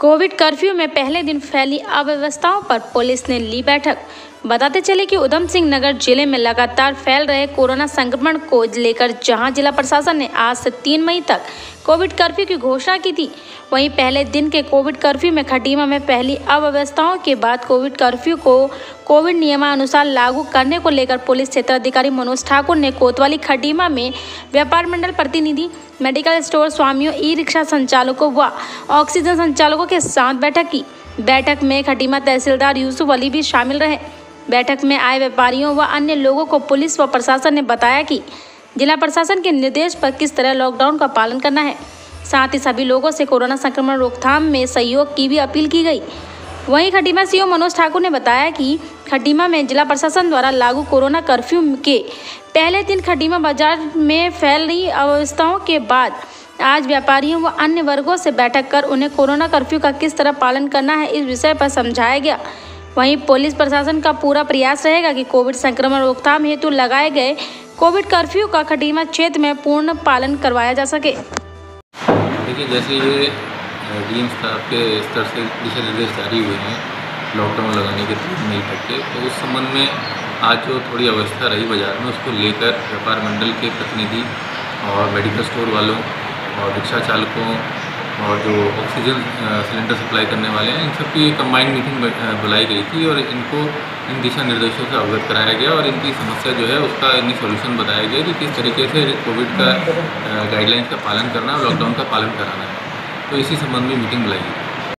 Covid curfew में पहले दिन फैली अव्यवस्थाओं पर पुलिस ने ली बैठक। बताते चले कि उधम सिंह नगर ज़िले में लगातार फैल रहे कोरोना संक्रमण को लेकर जहाँ जिला प्रशासन ने आज से तीन मई तक कोविड कर्फ्यू की घोषणा की थी, वहीं पहले दिन के कोविड कर्फ्यू में खटीमा में पहली अव्यवस्थाओं के बाद कोविड कर्फ्यू को कोविड नियमानुसार लागू करने को लेकर पुलिस क्षेत्र अधिकारी मनोज ठाकुर ने कोतवाली खटीमा में व्यापार मंडल प्रतिनिधि, मेडिकल स्टोर स्वामियों ई रिक्शा संचालकों व ऑक्सीजन संचालकों के साथ बैठक की। बैठक में खटीमा तहसीलदार यूसुफ अली भी शामिल रहे। बैठक में आए व्यापारियों व अन्य लोगों को पुलिस व प्रशासन ने बताया कि जिला प्रशासन के निर्देश पर किस तरह लॉकडाउन का पालन करना है। साथ ही सभी लोगों से कोरोना संक्रमण रोकथाम में सहयोग की भी अपील की गई। वहीं खटीमा सीओ मनोज ठाकुर ने बताया कि खटीमा में जिला प्रशासन द्वारा लागू कोरोना कर्फ्यू के पहले दिन खटीमा बाज़ार में फैल रही अव्यवस्थाओं के बाद आज व्यापारियों व अन्य वर्गों से बैठक कर उन्हें कोरोना कर्फ्यू का किस तरह पालन करना है इस विषय पर समझाया गया। वहीं पुलिस प्रशासन का पूरा प्रयास रहेगा कि कोविड संक्रमण रोकथाम हेतु लगाए गए कोविड कर्फ्यू का खटीमा क्षेत्र में पूर्ण पालन करवाया जा सके। देखिए, जैसे ये डी स्टाफ के स्तर से दिशा निर्देश जारी हुए हैं लॉकडाउन लगाने के तीन मई तक के तो उस संबंध में आज जो थोड़ी अवस्था रही बाज़ार में, उसको लेकर व्यापार मंडल के प्रतिनिधि और मेडिकल स्टोर वालों और रिक्शा चालकों और जो ऑक्सीजन सिलेंडर सप्लाई करने वाले हैं, इन सबकी कंबाइंड मीटिंग बुलाई गई थी और इनको इन दिशा निर्देशों से अवगत कराया गया और इनकी समस्या जो है उसका इन्हें सोल्यूशन बताया गया कि किस तरीके से कोविड का गाइडलाइंस का पालन करना और लॉकडाउन का पालन कराना है। तो इसी संबंध में मीटिंग बुलाई गई